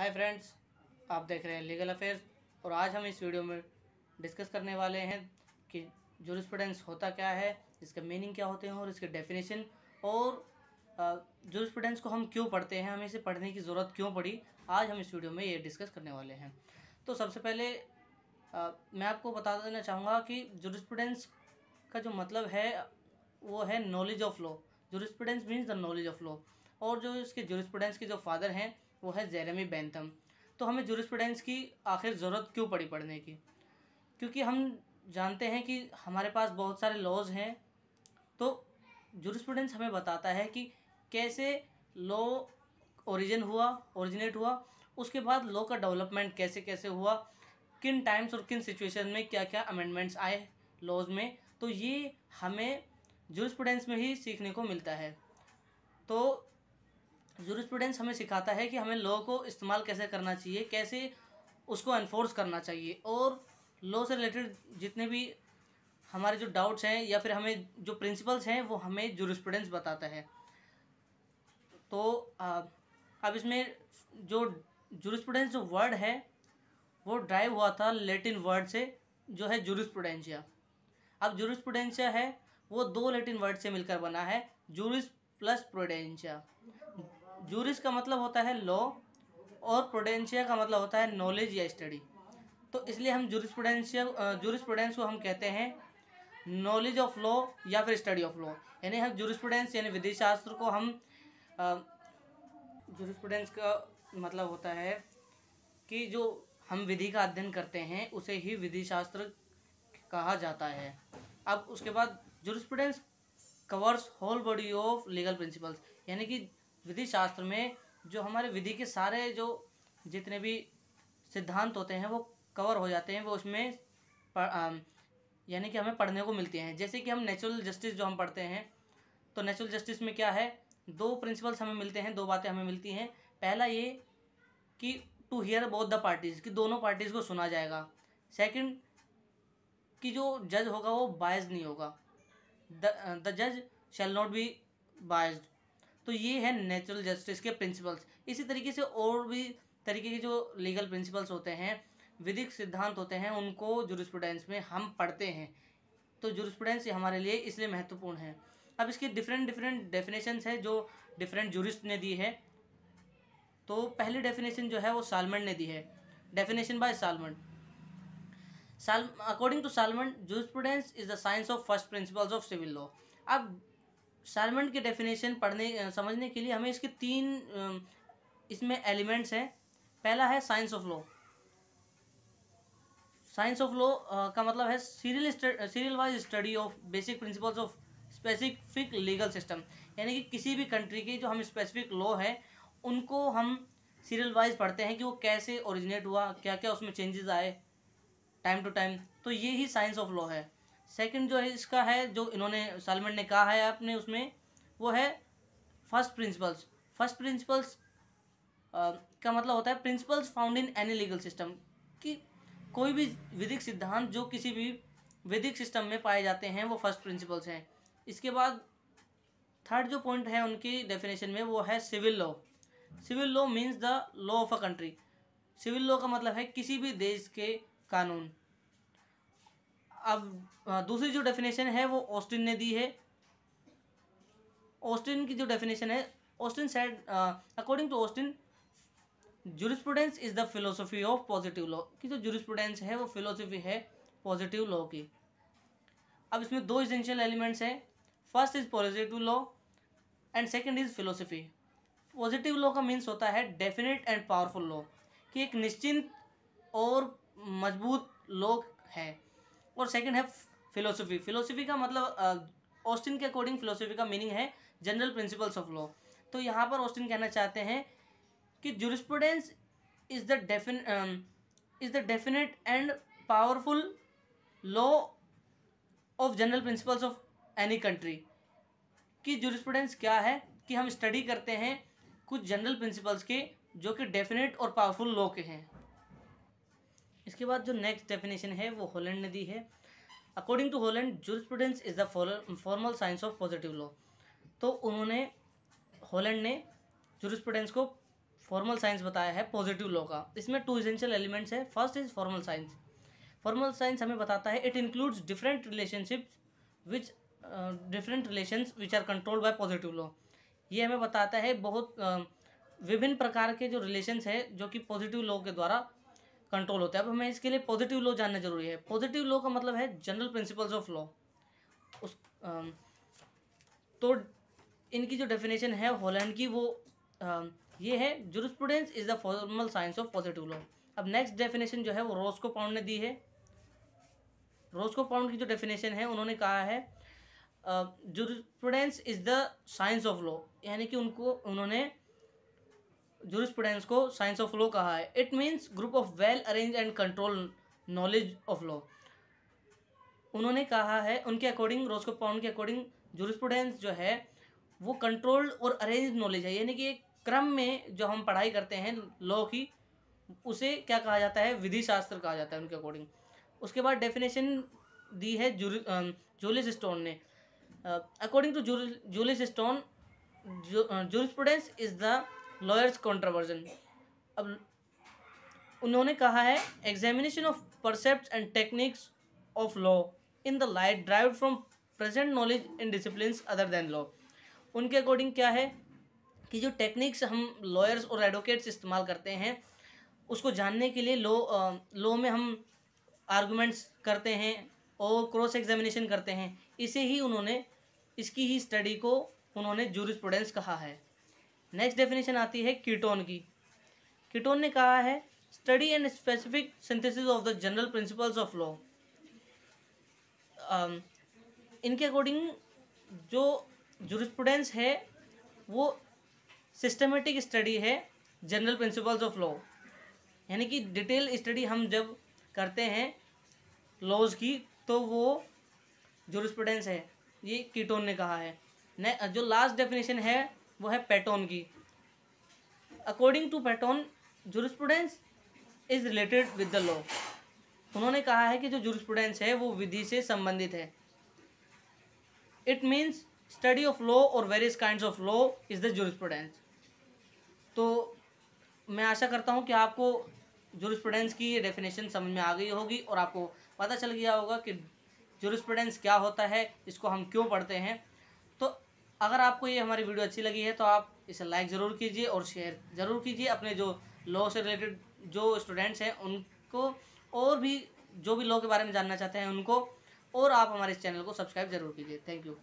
Hi friends आप देख रहे हैं लीगल अफेयर्स और आज हम इस वीडियो में डिस्कस करने वाले हैं कि जूरिस्प्रूडेंस होता क्या है इसके मीनिंग क्या होते हैं और इसके डेफिनेशन और जूरिस्प्रूडेंस को हम क्यों पढ़ते हैं हमें इसे पढ़ने की ज़रूरत क्यों पड़ी आज हम इस वीडियो में ये डिस्कस करने वाले हैं। तो सबसे पहले आ, मैं आपको बता देना चाहूँगा कि जूरिस्प्रूडेंस का जो मतलब है वो है knowledge of law jurisprudence means the knowledge of law और जो इसके जूरिस्प्रूडेंस के जो फादर हैं वो है जेरेमी बेंथम तो हमें जूरिस्प्रूडेंस की आखिर ज़रूरत क्यों पड़ी पढ़ने की? क्योंकि हम जानते हैं कि हमारे पास बहुत सारे लॉज हैं तो जूरिस्प्रूडेंस हमें बताता है कि कैसे लॉ ओरिजिन हुआ ओरिजिनेट हुआ, उसके बाद लॉ का डेवलपमेंट कैसे कैसे हुआ, किन टाइम्स और किन सिचुएशन में क्या क्या अमेंडमेंट्स आए लॉज में तो ये हमें जूरिस्प्रूडेंस में ही सीखने को मिलता है। तो जूरिस्प्रूडेंस हमें सिखाता है कि हमें लॉ को इस्तेमाल कैसे करना चाहिए, कैसे उसको इन्फोर्स करना चाहिए। और लॉ से रिलेटेड जितने भी हमारे जो डाउट्स हैं या फिर हमें जो प्रिंसिपल्स हैं, वो हमें जूरिस्प्रूडेंस बताता है। तो अब इसमें जो जूरिस्प्रूडेंस जो वर्ड है, वो ड्राइव हुआ था लेटिन वर्ड से, जो है जूरिस्प्रूडेंशिया अब जूरिस्प्रूडेंशिया है, वो दो लेटिन वर्ड से मिलकर बना है जूरिस प्लस प्रोडेंशिया जूरिस का मतलब होता है लॉ और प्रोडेंशिया का मतलब होता है नॉलेज या स्टडी तो इसलिए हम जूरिस्प्रूडेंशिया जूरिस्प्रूडेंस को हम कहते हैं नॉलेज ऑफ़ लॉ या फिर स्टडी ऑफ़ लॉ यानी हम जूरिस्प्रूडेंस यानी विधि शास्त्र को हम जूरिस्प्रूडेंस का मतलब होता है कि जो हम विधि का अध्ययन करते हैं, उसे ही विधि शास्त्र कहा जाता है। अब उसके बाद jurisprudence covers whole body of legal principles यानी कि विधि शास्त्र में जो हमारे विधि के सारे जो जितने भी सिद्धांत होते हैं, वो कवर हो जाते हैं, वो उसमें यानी कि हमें पढ़ने को मिलते हैं। जैसे कि हम नेचुरल जस्टिस जो हम पढ़ते हैं तो नेचुरल जस्टिस में क्या है? दो प्रिंसिपल्स हमें मिलते हैं, दो बातें हमें मिलती हैं। पहला ये कि to hear both the parties कि दोनों पार्टीज़ को सुना जाएगा। सेकंड कि जो जज होगा, वो बायज नहीं होगा। द जज शैल नॉट बी बायज्ड तो ये है नेचुरल जस्टिस के प्रिंसिपल्स इसी तरीके से और भी तरीके के जो लीगल प्रिंसिपल्स होते हैं, विधिक सिद्धांत होते हैं, उनको जुरिस्प्रूडेंस में हम पढ़ते हैं। तो जुरिस्प्रूडेंस हमारे लिए इसलिए महत्वपूर्ण है। अब इसके डिफरेंट डिफरेंट डेफिनेशंस है जो डिफरेंट जुरिस्ट ने दी है। तो पहली डेफिनेशन जो है वो सालमंड ने दी है। Definition by Salmond Sal according to Salmond jurisprudence is the science of first principles of civil law अब सालमंड की डेफिनेशन पढ़ने समझने के लिए हमें इसके तीन इसमें एलिमेंट्स हैं। पहला है science of law science of law का मतलब है serial serial wise study of basic principles of specific legal system यानी कि किसी भी कंट्री के जो हम स्पेसिफिक लॉ है, उनको हम सीरियल वाइज पढ़ते हैं कि वो कैसे ओरिजिनेट हुआ क्या क्या उसमें चेंजेस आए टाइम टू टाइम तो ये ही साइंस ऑफ़ लॉ है। सेकंड जो है इसका है, जो इन्होंने सालमेंट ने कहा है आपने उसमें, वो है फ़र्स्ट प्रिंसिपल्स फ़र्स्ट प्रिंसिपल्स का मतलब होता है principles found in any legal system कि कोई भी विधिक सिद्धांत जो किसी भी विधिक सिस्टम में पाए जाते हैं, वो फ़र्स्ट प्रिंसिपल्स हैं। इसके बाद थर्ड जो पॉइंट है उनकी डेफिनेशन में, वो है civil law civil law means the law of a country civil law का मतलब है किसी भी देश के कानून। अब दूसरी जो डेफिनेशन है वो ऑस्टिन ने दी है। ऑस्टिन की जो डेफिनेशन है Austin said according to Austin jurisprudence is the philosophy of positive law की जो जूरिस्प्रूडेंस है वो फिलोसफी है पॉजिटिव लॉ की। अब इसमें दो इसेंशियल एलिमेंट्स हैं। First is positive law and second is philosophy positive law का मीन्स होता है डेफिनेट एंड पावरफुल लॉ कि एक निश्चिंत और मज़बूत लॉ है। और सेकंड है फिलोसफी फिलोसफी का मतलब ऑस्टिन के अकॉर्डिंग फिलोसफी का मीनिंग है जनरल प्रिंसिपल्स ऑफ़ लॉ तो यहाँ पर ऑस्टिन कहना चाहते हैं कि jurisprudence is the डेफिन is the definite and powerful law of general principles of any country कि जुरिस्प्रूडेंस क्या है? कि हम स्टडी करते हैं कुछ जनरल प्रिंसिपल्स के जो कि डेफिनेट और पावरफुल लॉ के हैं। इसके बाद जो नेक्स्ट डेफिनेशन है वो होलैंड ने दी है। According to Holland jurisprudence is the formal science of positive law तो उन्होंने होलैंड ने जूरिस्प्रूडेंस को फॉर्मल साइंस बताया है पॉजिटिव लॉ का। इसमें टू इसेंशियल एलिमेंट्स है। First is formal science formal science हमें बताता है it includes different relationship which different relations which are controlled by positive law ये हमें बताता है बहुत uh, विभिन्न प्रकार के जो रिलेशंस है जो कि पॉजिटिव लॉ के द्वारा कंट्रोल होता है। अब हमें इसके लिए पॉजिटिव लॉ जानना ज़रूरी है। पॉजिटिव लॉ का मतलब है जनरल प्रिंसिपल्स ऑफ़ लॉ उस तो इनकी जो डेफिनेशन है हॉलैंड की, वो ये है jurisprudence is the formal science of positive law अब नेक्स्ट डेफिनेशन जो है, वो रोस्को पाउंड ने दी है। रोस्को पाउंड की जो डेफिनेशन है, उन्होंने कहा है jurisprudence is the science of law यानी कि उनको, उन्होंने जुरिस्प्रूडेंस को साइंस ऑफ़ लॉ कहा है it means group of well arrange and control knowledge of law उन्होंने कहा है, उनके अकॉर्डिंग रोस्को पाउंड के अकॉर्डिंग जुरिस्प्रूडेंस जो है, वो कंट्रोल्ड और अरेंज नॉलेज है। यानी कि एक क्रम में जो हम पढ़ाई करते हैं लॉ की, उसे क्या कहा जाता है? विधि शास्त्र कहा जाता है उनके अकॉर्डिंग उसके बाद डेफिनेशन दी है जूलिस स्टोन ने। According to Julius Stone jurisprudence is the lawyer's extraversion अब उन्होंने कहा है examination of precept and techniques of law in the light drive from present knowledge in discipline other than law उनके according क्या है? कि जो टेक्निक्स हम लॉयर्स और एडवोकेट्स इस्तेमाल करते हैं, उसको जानने के लिए लॉ लॉ में हम आर्गूमेंट्स करते हैं और क्रॉस एग्जामिनेशन करते हैं। इसे ही उन्होंने, इसकी ही स्टडी को उन्होंने जूरिस्प्रूडेंस कहा है। नेक्स्ट डेफिनेशन आती है कीटोन की। कीटोन ने कहा है study and specific synthesis of the general principles of law इनके अकॉर्डिंग जो जुरिस्प्रूडेंस है, वो सिस्टमेटिक स्टडी है जनरल प्रिंसिपल्स ऑफ़ लॉ यानी कि डिटेल स्टडी हम जब करते हैं लॉज की तो वो जुरिस्प्रूडेंस है। ये कीटोन ने कहा है। ने जो लास्ट डेफिनेशन है वो है पैटोन की। According to Paton jurisprudence is related with the law उन्होंने कहा है कि जो जुरिस्प्रूडेंस है, वो विधि से संबंधित है। It means study of law और various kind of law is the jurisprudence तो मैं आशा करता हूँ कि आपको जुरिस्प्रूडेंस की डेफिनेशन समझ में आ गई होगी और आपको पता चल गया होगा कि जुरिस्प्रूडेंस क्या होता है, इसको हम क्यों पढ़ते हैं। अगर आपको ये हमारी वीडियो अच्छी लगी है तो आप इसे लाइक ज़रूर कीजिए और शेयर ज़रूर कीजिए अपने जो लॉ से रिलेटेड जो स्टूडेंट्स हैं, उनको और भी जो भी लॉ के बारे में जानना चाहते हैं उनको, और आप हमारे इस चैनल को सब्सक्राइब ज़रूर कीजिए। Thank you